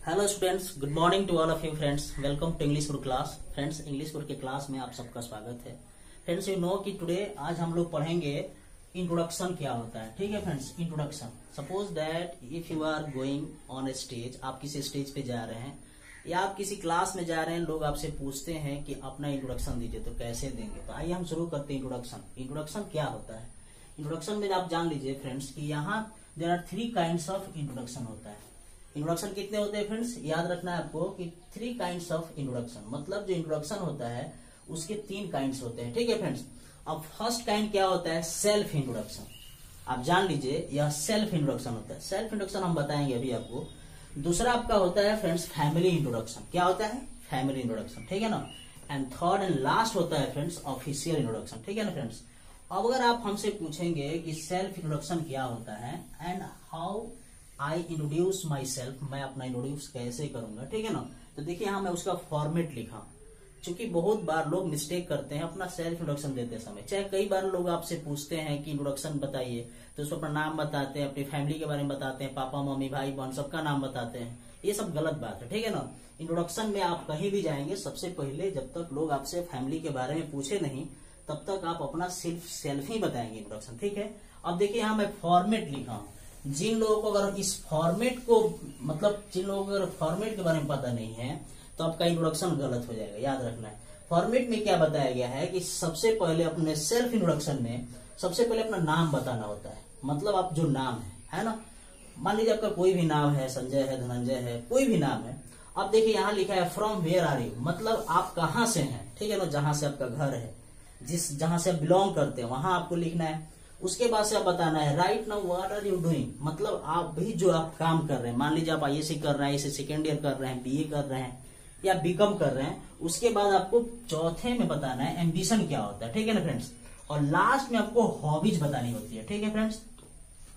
Hello students good morning to all of you friends welcome to English guru class friends English guru के class में आप सबका स्वागत है। फ्रेंड्स यू नो कि टुडे आज हम लोग पढ़ेंगे इंट्रोडक्शन क्या होता है। ठीक है friends introduction suppose that if you are going on a stage आप किसी स्टेज पे जा रहे हैं, या आप किसी क्लास में जा रहे हैं, लोग आपसे पूछते हैं कि अपना इंट्रोडक्शन दीजिए तो कैसे देंगे? तो आइए हम शुरू करते हैं इंट्रोडक्शन इंट्रोडक्शन क्या होता है? इंट्रोडक्शन में आप जान लीजिए फ्रेंड्स कि यहाँ there are three kind of introduction होता है। इंट्रोडक्शन कितने होते हैं फ्रेंड्स याद रखना है आपको कि थ्री काइंड ऑफ़ इंट्रोडक्शन मतलब जो इंट्रोडक्शन होता है, उसके तीन काइंड होते हैं। ठीक है फ्रेंड्स अब फ़र्स्ट काइंड क्या होता है? सेल्फ इंट्रोडक्शन आप जान लीजिए, यह सेल्फ इंट्रोडक्शन होता है। सेल्फ इंट्रोडक्शन हम बताएँगे अभी आपको। दूसरा आपका होता है फ्रेंड्स फैमिली इंट्रोडक्शन क्या होता है? फैमिली इंट्रोडक्शन ठीक है ना? एंड थर्ड एंड लास्ट होता है फ्रेंड्स ऑफिशियल इंट्रोडक्शन ठीक है ना फ्रेंड्स अब अगर आप हमसे पूछेंगे कि सेल्फ इंट्रोडक्शन क्या होता है and how I introduce myself मैं अपना इंट्रोड्यूस कैसे करूँगा, ठीक है ना? तो देखिए यहाँ मैं उसका फॉर्मेट लिखा। क्योंकि बहुत बार लोग मिस्टेक करते हैं, अपना सेल्फ इंट्रोडक्शन देते समय। चाहे कई बार लोग आपसे पूछते हैं कि इंट्रोडक्शन बताइए तो उसको अपना नाम बताते हैं, अपनी फैमिली के बारे में बताते हैं, पापा, मम्मी, भाई, बहन, सबका नाम बताते हैं। ये सब गलत बात है, ठीक है ना? इंट्रोडक्शन में आप कहीं भी जाएँगे, सबसे पहले जब तक लोग आपसे फैमिली के बारे में पूछे नहीं, तब तक आप अपना सिर्फ़ सेल्फ ही बताएँगे इंट्रोडक्शन ठीक है? अब देखिए यहाँ मैं फॉर्मेट लिखा हूँ। जिन लोगों को अगर इस फॉर्मेट को मतलब जिन लोगों को अगर फॉर्मेट के बारे में पता नहीं है तो आपका इंट्रोडक्शन गलत हो जाएगा, याद रखना है। फॉर्मेट में क्या बताया गया है कि सबसे पहले अपने सेल्फ इंट्रोडक्शन में सबसे पहले अपना नाम बताना होता है। मतलब आप जो नाम है है ना? मान लीजिए आपका कोई भी नाम है, संजय है, धनंजय है, कोई भी नाम है अब देखिए यहाँ लिखा है फ्रॉम वेयर आर यू मतलब आप कहाँ से हैं? ठीक है ना? जहाँ से आपका घर है, जिस, जहाँ से आप बिलोंग करते हैं, वहाँ आपको लिखना है। उसके बाद से आप बताना है right now what are you doing मतलब आप भी जो आप काम कर रहे हैं, मान लीजिए आप आई कर रहे हैं इसे सेकेंड ईयर कर रहे हैं बीए कर रहे हैं, या बीकॉम कर रहे हैं, उसके बाद आपको चौथे में बताना है एम्बिशन क्या होता है, ठीक है ना फ्रेंड्स और लास्ट में आपको हॉबीज बतानी होती है, ठीक है फ्रेंड्स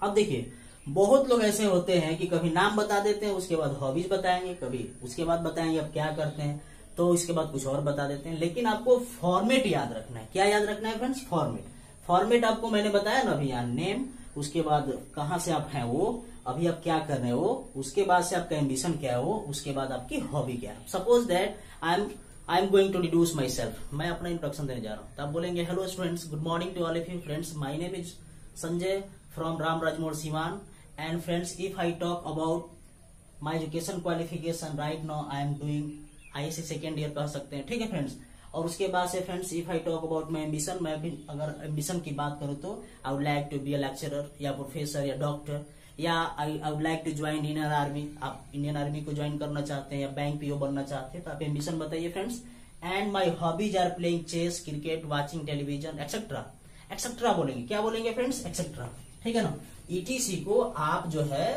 अब देखिए, बहुत लोग ऐसे होते हैं कि कभी नाम बता देते हैं, उसके बाद हॉबीज बताएँगे, कभी उसके बाद बताएँगे आप क्या करते हैं तो इसके बाद कुछ और बता देते हैं, लेकिन आपको फॉर्मेट याद रखना है। क्या याद रखना है फ्रेंड्स फॉर्मेट फॉर्मेट आपको मैंने बताया ना अभी यहाँ नेम उसके बाद कहाँ से आप हैं वो, अभी आप क्या कर रहे हो, उसके बाद से आपका एम्बिशन क्या हो उसके बाद आपकी हॉबी क्या है। Suppose that I am I am going to introduce myself मैं अपना इंट्रोडक्शन देने जा रहा हूँ। तो आप बोलेंगे hello students good morning to all of you friends my name is Sanjay from Ram Rajmor Siwan and friends if I talk about my education qualification right now I am doing I C second year कह सकते हैं। ठीक है friends और उसके बाद से friends if I talk about my ambition मैं भी अगर एम्बिशन की बात करूँ तो I would like to be a lecturer या प्रोफेसर या डॉक्टर या I would like to join Indian army आप इंडियन आर्मी को ज्वाइन करना चाहते हैं या बैंक पीओ बनना चाहते हैं तो आप एम्बिशन बताइए friends and my hobbies are playing chess cricket watching television etcetera etcetera बोलेंगे. क्या बोलेंगे फ्रेंड्स एक्सेट्रा ठीक है ना? ईटीसी को आप जो है,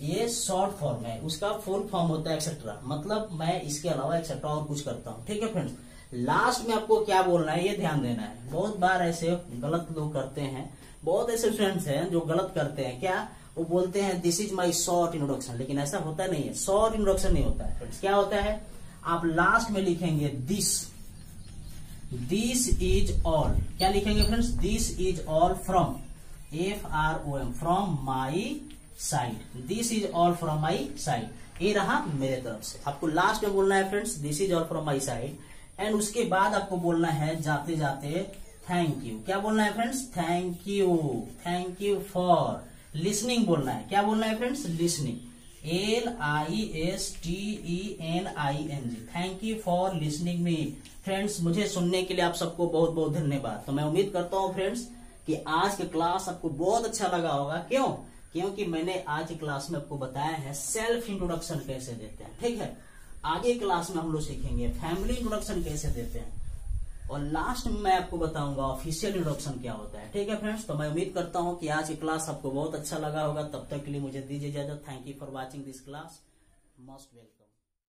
ये शॉर्ट फॉर्म है. उसका फुल फॉर्म होता है एक्सेट्रा मतलब मैं इसके अलावा एक्सेट्रा और कुछ करता हूँ. ठीक है फ्रेंड्स लास्ट में आपको क्या बोलना है, ये ध्यान देना है। बहुत बार ऐसे गलत लोग करते हैं, बहुत ऐसे स्टूडेंट्स हैं जो गलत करते हैं। क्या? वो बोलते हैं this is my short introduction लेकिन ऐसा होता नहीं है। शॉर्ट इंट्रोडक्शन नहीं होता है। क्या होता है? आप लास्ट में लिखेंगे दिस दिस इज़ ऑल क्या लिखेंगे friends this is all from F R O M from my side this is all from my side ये रहा मेरे तरफ़ से। आपको लास्ट में बोलना है friends this is all from my side and उसके बाद आपको बोलना है जाते जाते थैंक यू क्या बोलना है friends thank you thank you for listening बोलना है. क्या बोलना है friends listening L I S T E N I N G thank you for listening me friends मुझे सुनने के लिए आप सबको बहुत बहुत धन्यवाद. तो मैं उम्मीद करता हूँ फ्रेंड्स कि आज की क्लास आपको बहुत अच्छा लगा होगा. क्यों? क्योंकि मैंने आज की क्लास में आपको बताया है सेल्फ इंट्रोडक्शन कैसे देते हैं. ठीक है? आगे क्लास में हम लोग सीखेंगे। फैमिली इंट्रोडक्शन कैसे देते हैं? और लास्ट में मैं आपको बताऊँगा ऑफिशियल इंट्रोडक्शन क्या होता है। ठीक है फ्रेंड्स? तो मैं उम्मीद करता हूँ कि आज की क्लास आपको बहुत अच्छा लगा होगा। तब तक के लिए मुझे दीजिए इजाज़त। Thank you for watching this class most welcome